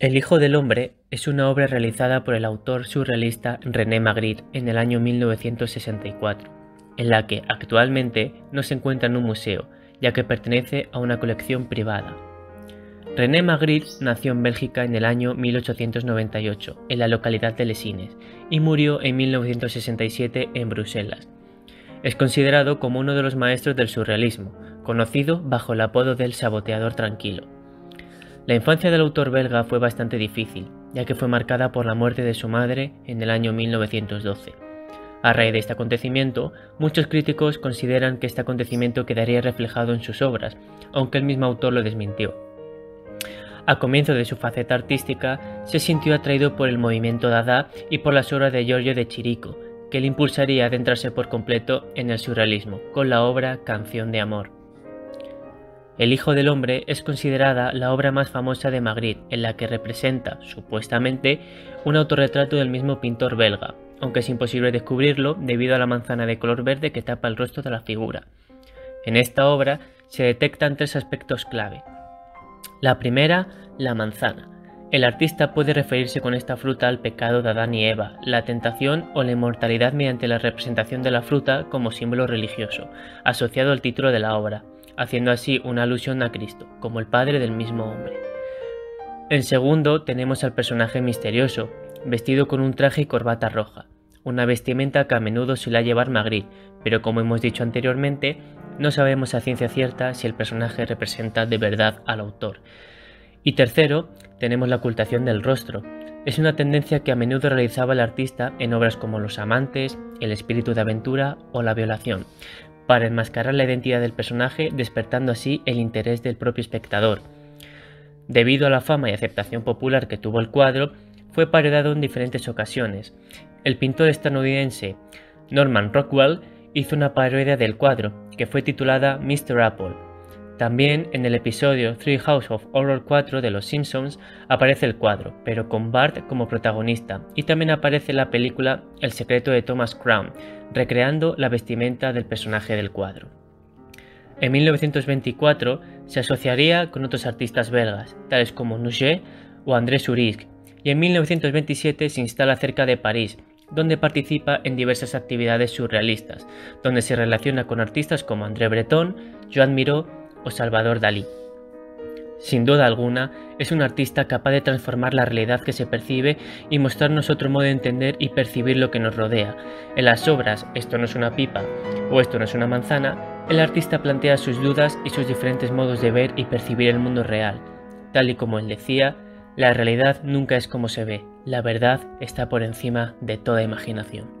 El Hijo del Hombre es una obra realizada por el autor surrealista René Magritte en el año 1964, en la que actualmente no se encuentra en un museo, ya que pertenece a una colección privada. René Magritte nació en Bélgica en el año 1898, en la localidad de Lesines, y murió en 1967 en Bruselas. Es considerado como uno de los maestros del surrealismo, conocido bajo el apodo del saboteador tranquilo. La infancia del autor belga fue bastante difícil, ya que fue marcada por la muerte de su madre en el año 1912. A raíz de este acontecimiento, muchos críticos consideran que este acontecimiento quedaría reflejado en sus obras, aunque el mismo autor lo desmintió. A comienzo de su faceta artística, se sintió atraído por el movimiento Dada y por las obras de Giorgio de Chirico, que le impulsaría a adentrarse por completo en el surrealismo, con la obra Canción de Amor. El Hijo del Hombre es considerada la obra más famosa de Magritte, en la que representa, supuestamente, un autorretrato del mismo pintor belga, aunque es imposible descubrirlo debido a la manzana de color verde que tapa el rostro de la figura. En esta obra se detectan tres aspectos clave. La primera, la manzana. El artista puede referirse con esta fruta al pecado de Adán y Eva, la tentación o la inmortalidad mediante la representación de la fruta como símbolo religioso, asociado al título de la obra haciendo así una alusión a Cristo, como el Padre del mismo hombre. En segundo tenemos al personaje misterioso, vestido con un traje y corbata roja, una vestimenta que a menudo suele llevar Magritte, pero como hemos dicho anteriormente, no sabemos a ciencia cierta si el personaje representa de verdad al autor. Y tercero, tenemos la ocultación del rostro. Es una tendencia que a menudo realizaba el artista en obras como Los amantes, El espíritu de aventura o La violación, para enmascarar la identidad del personaje, despertando así el interés del propio espectador. Debido a la fama y aceptación popular que tuvo el cuadro, fue parodiado en diferentes ocasiones. El pintor estadounidense Norman Rockwell hizo una parodia del cuadro, que fue titulada Mr. Apple. También en el episodio Three House of Horror 4 de Los Simpsons aparece el cuadro, pero con Bart como protagonista, y también aparece la película El secreto de Thomas Crown, recreando la vestimenta del personaje del cuadro. En 1924 se asociaría con otros artistas belgas, tales como Nouget o André Surisque, y en 1927 se instala cerca de París, donde participa en diversas actividades surrealistas, donde se relaciona con artistas como André Breton, Joan Miró o Salvador Dalí. Sin duda alguna, es un artista capaz de transformar la realidad que se percibe y mostrarnos otro modo de entender y percibir lo que nos rodea. En las obras Esto no es una pipa o Esto no es una manzana, el artista plantea sus dudas y sus diferentes modos de ver y percibir el mundo real. Tal y como él decía, la realidad nunca es como se ve, la verdad está por encima de toda imaginación.